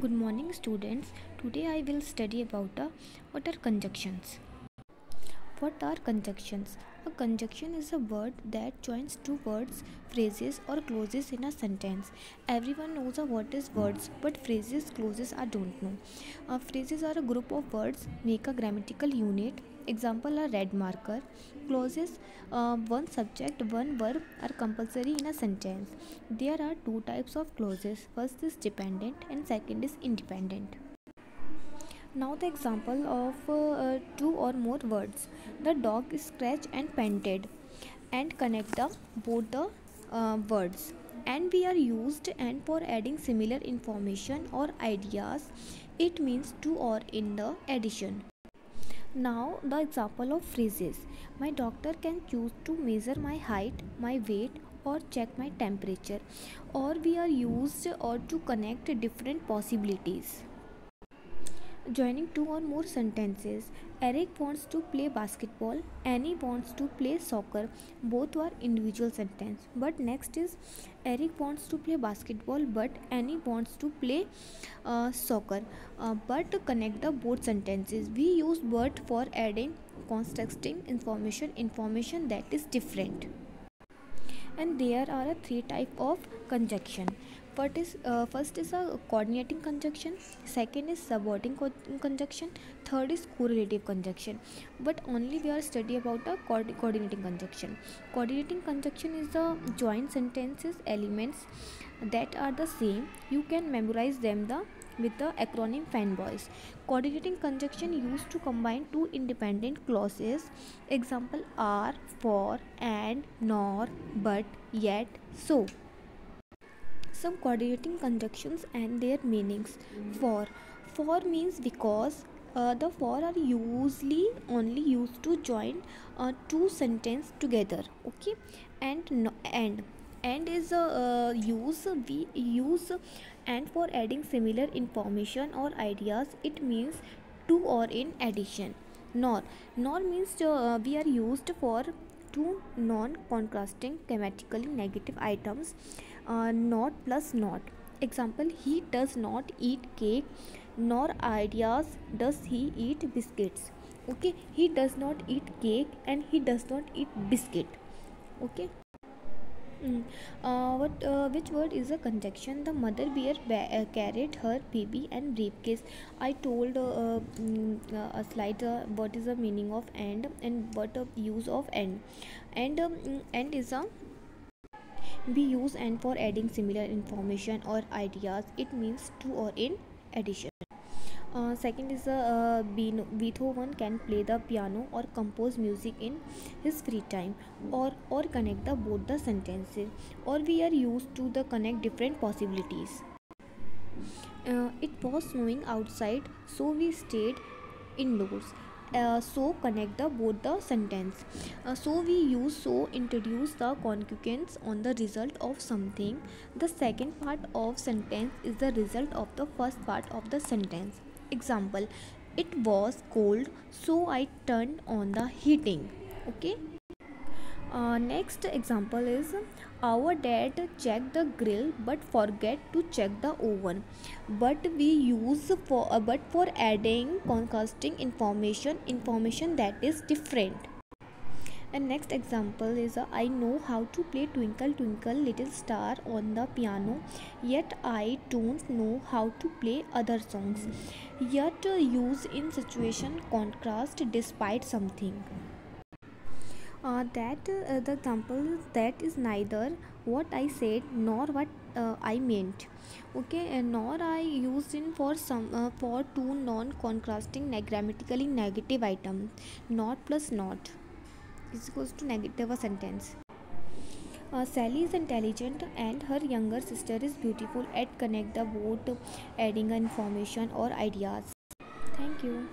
Good morning students. Today I will study about what are conjunctions. What are conjunctions? A conjunction is a word that joins two words, phrases or clauses in a sentence. Everyone knows what is words but phrases clauses I don't know. Uh, phrases are a group of words make a grammatical unit. Example a red marker. Clauses uh, one subject one verb are compulsory in a sentence. There are two types of clauses. First is dependent and second is independent. Now the example of uh, two or more words. The dog scratched and panted and connect the both the uh, words. And we are used and for adding similar information or ideas it means to or in the addition. Now the example of phrases. My doctor can choose to measure my height my weight or check my temperature or we are used or to connect different possibilities joining two or more sentences. Eric wants to play basketball. Annie wants to play soccer. Both are individual sentence. But next is Eric wants to play basketball, but Annie wants to play uh, soccer. Uh, but connect the both sentences. We use but for adding contrasting information, information that is different. And there are three type of conjunction first is uh, first is a coordinating conjunction second is subordinating co- conjunction third is correlative conjunction. But only we are study about a co- coordinating conjunction. Coordinating conjunction is the joint sentences elements that are the same. You can memorize them the with the acronym fanboys. Coordinating conjunction used to combine two independent clauses. Example are for and nor but yet so some coordinating conjunctions and their meanings. For for means because uh, the for are usually only used to join uh, two sentence together okay? And no, and and is a uh, use we use and for adding similar information or ideas it means to or in addition. Nor nor means uh, we are used for two non-contrasting grammatically negative items uh, not plus not example he does not eat cake nor ideas does he eat biscuits. Okay he does not eat cake and he does not eat biscuit. Okay Mm. Uh, what uh, which word is a conjunction? The mother bear uh, carried her baby and briefcase. I told uh, mm, uh, a slide what is the meaning of and and what use of and. And um, and is a we use and for adding similar information or ideas. It means to or in addition uh, second is uh, Beethoven can play the piano or compose music in his free time or or connect the both the sentences or we are used to the connect different possibilities. Uh, it was snowing outside so we stayed indoors. Uh, so connect the both the sentence. So we use so introduce the conjunctions on the result of something. The second part of sentence is the result of the first part of the sentence example it was cold so i turned on the heating. Okay? Uh, next example is our dad checked the grill but forget to check the oven. But we use for uh, but for adding contrasting information information that is different and next example is uh, i know how to play twinkle twinkle little star on the piano yet i don't know how to play other songs. Yet uh, use in situation contrast despite something. Uh, that uh, the example that is neither what i said nor what uh, i meant. Okay and nor i used in for some uh, for two non contrasting grammatically negative items not plus not is equals to negative a sentence uh, Sally is intelligent and her younger sister is beautiful at connect the both adding information or ideas. Thank you.